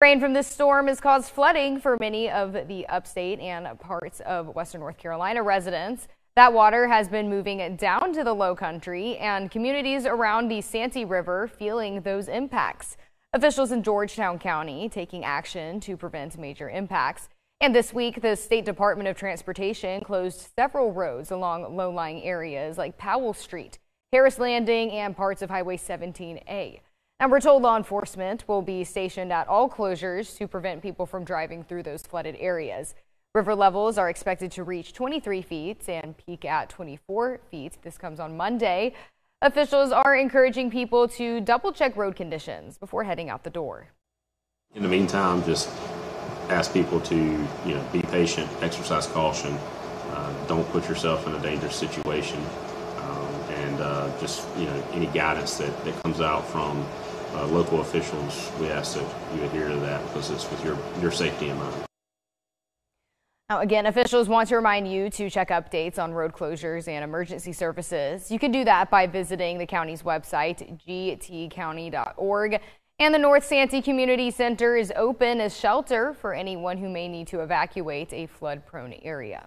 Rain from this storm has caused flooding for many of the upstate and parts of western North Carolina residents. That water has been moving down to the low country and communities around the Santee River feeling those impacts. Officials in Georgetown County taking action to prevent major impacts. And this week, the State Department of Transportation closed several roads along low-lying areas like Powell Street, Harris Landing, and parts of Highway 17A. And we're told law enforcement will be stationed at all closures to prevent people from driving through those flooded areas. River levels are expected to reach 23 feet and peak at 24 feet. This comes on Monday. Officials are encouraging people to double check road conditions before heading out the door. In the meantime, just ask people to, you know, be patient, exercise caution, uh, don't put yourself in a dangerous situation, um, and uh, just, you know, any guidance that, that comes out from uh, local officials, we ask that you adhere to that because it's with your, your safety in mind. Now, again, officials want to remind you to check updates on road closures and emergency services. You can do that by visiting the county's website, gtcounty.org. And the North Santee Community Center is open as shelter for anyone who may need to evacuate a flood prone area.